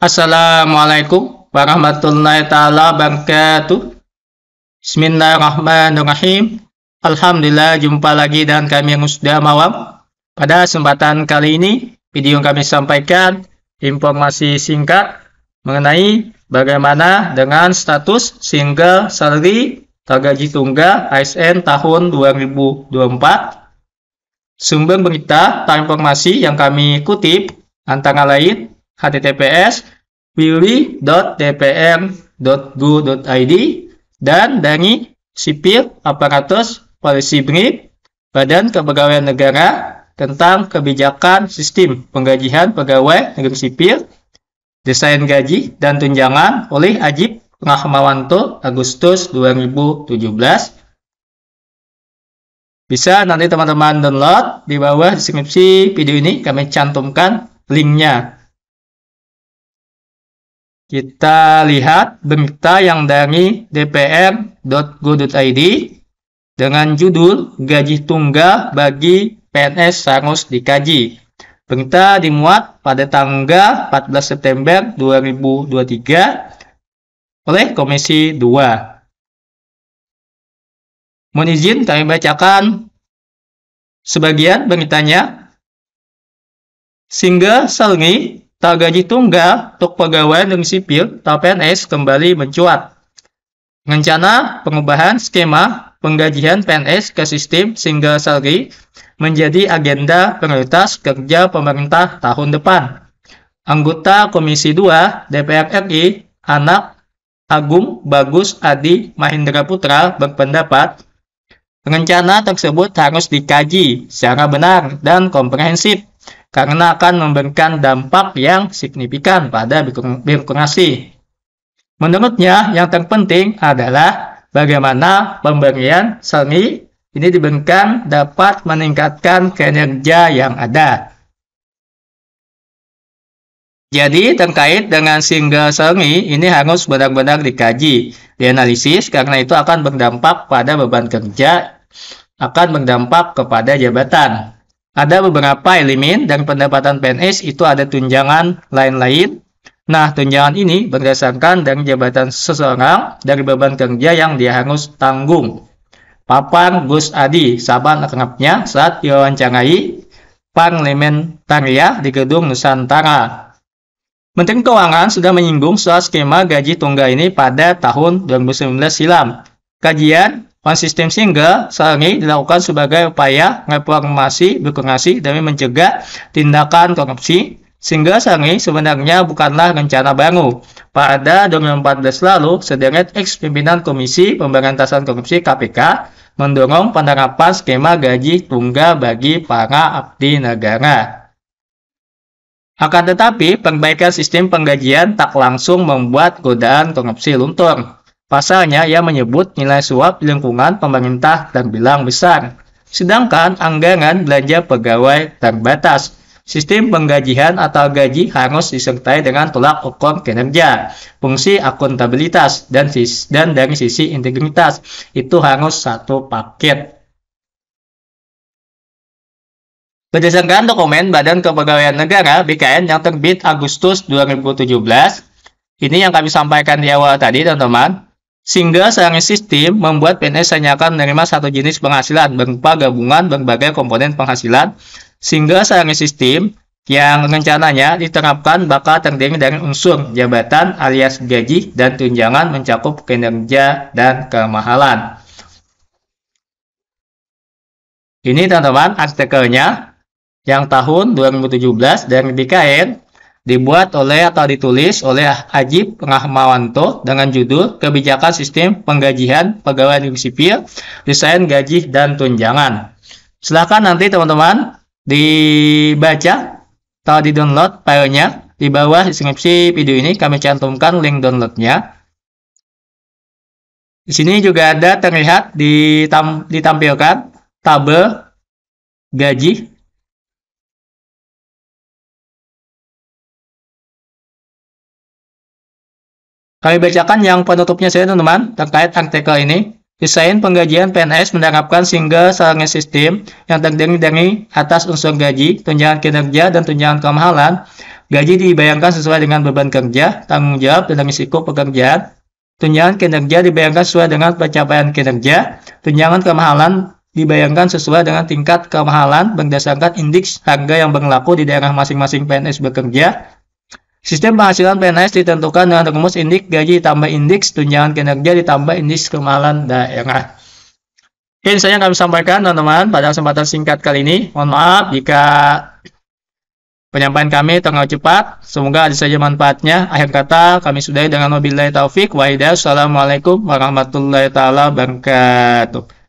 Assalamualaikum warahmatullahi taala wabarakatuh. Bismillahirrahmanirrahim. Alhamdulillah jumpa lagi dengan kami yang sudah mawam. Pada kesempatan kali ini, video yang kami sampaikan informasi singkat mengenai bagaimana dengan status single salary gaji tunggal ASN tahun 2024. Sumber berita atau informasi yang kami kutip antara lain https willy.dpr.go.id dan dari sipil aparatus polisi brief Badan Kepegawaian Negara tentang kebijakan sistem penggajian pegawai negeri sipil, desain gaji dan tunjangan oleh Ajib Rahmawanto Agustus 2017. Bisa nanti teman-teman download di bawah deskripsi video ini kami cantumkan linknya. Kita lihat berita yang dari dpr.go.id dengan judul Gaji Tunggal bagi PNS harus dikaji. Berita dimuat pada tanggal 14 September 2023 oleh Komisi 2. Mohon izin kami bacakan sebagian beritanya. Sehingga Selngi tak gaji tunggal untuk pegawai negeri sipil atau PNS kembali mencuat. Rencana pengubahan skema penggajian PNS ke sistem single salary menjadi agenda prioritas kerja pemerintah tahun depan. Anggota Komisi 2 DPR RI, Anak Agung Bagus Adi Mahindra Putra berpendapat rencana tersebut harus dikaji secara benar dan komprehensif karena akan memberikan dampak yang signifikan pada birokrasi. Menurutnya, yang terpenting adalah bagaimana pemberian seni ini diberikan dapat meningkatkan kinerja yang ada. Jadi terkait dengan single seni ini harus benar-benar dikaji, dianalisis karena itu akan berdampak pada beban kerja, akan berdampak kepada jabatan. Ada beberapa elemen dan pendapatan PNS itu ada tunjangan lain-lain. Nah, tunjangan ini berdasarkan dari jabatan seseorang dari beban kerja yang dia harus tanggung. Papan Gus Adi, sahabat akrabnya saat diwawancarai Parlementarian di Gedung Nusantara. Menteri Keuangan sudah menyinggung soal skema gaji tunggal ini pada tahun 2019 silam. Kajian One System Single ini dilakukan sebagai upaya reformasi birokrasi demi mencegah tindakan korupsi sehingga ini sebenarnya bukanlah rencana baru. Pada 2014 lalu, sederet ex pimpinan Komisi Pemberantasan Korupsi KPK mendorong penerapan skema gaji tunggal bagi para abdi negara. Akan tetapi, perbaikan sistem penggajian tak langsung membuat godaan korupsi luntur. Pasalnya, ia menyebut nilai suap di lingkungan pemerintah terbilang besar, sedangkan anggaran belanja pegawai terbatas. Sistem penggajian atau gaji harus disertai dengan tolak ukur kinerja, fungsi akuntabilitas, dan, dan dari sisi integritas. Itu harus satu paket. Berdasarkan dokumen Badan Kepegawaian Negara BKN yang terbit Agustus 2017, ini yang kami sampaikan di awal tadi, teman-teman. Sehingga serangan sistem membuat PNS hanya akan menerima satu jenis penghasilan berupa gabungan berbagai komponen penghasilan, sehingga serangan sistem yang rencananya diterapkan bakal terdiri dari unsur jabatan alias gaji dan tunjangan mencakup kinerja dan kemahalan. Ini teman-teman artikelnya yang tahun 2017 dari BKN dibuat oleh atau ditulis oleh Ajib Rahmawanto dengan judul Kebijakan Sistem Penggajian Pegawai Negeri Sipil, Desain Gaji dan Tunjangan. Silahkan nanti teman-teman dibaca atau di-download filenya. Di bawah deskripsi video ini kami cantumkan link downloadnya. Di sini juga ada terlihat ditam ditampilkan tabel gaji Kami bacakan yang penutupnya saya teman-teman terkait artikel ini. Desain penggajian PNS menerapkan single salary system yang terdiri dari atas unsur gaji, tunjangan kinerja, dan tunjangan kemahalan. Gaji dibayangkan sesuai dengan beban kerja, tanggung jawab, dan risiko pekerjaan. Tunjangan kinerja dibayangkan sesuai dengan pencapaian kinerja. Tunjangan kemahalan dibayangkan sesuai dengan tingkat kemahalan berdasarkan indeks harga yang berlaku di daerah masing-masing PNS bekerja. Sistem penghasilan PNS ditentukan dengan rumus indeks gaji tambah indeks tunjangan kinerja ditambah indeks kemahalan daerah. Ini saya kami sampaikan teman-teman pada kesempatan singkat kali ini. Mohon maaf jika Penyampaian kami terlalu cepat. Semoga ada saja manfaatnya. Akhir kata kami sudahi dengan wabillahi taufik wa hidayah. Assalamualaikum warahmatullahi wabarakatuh.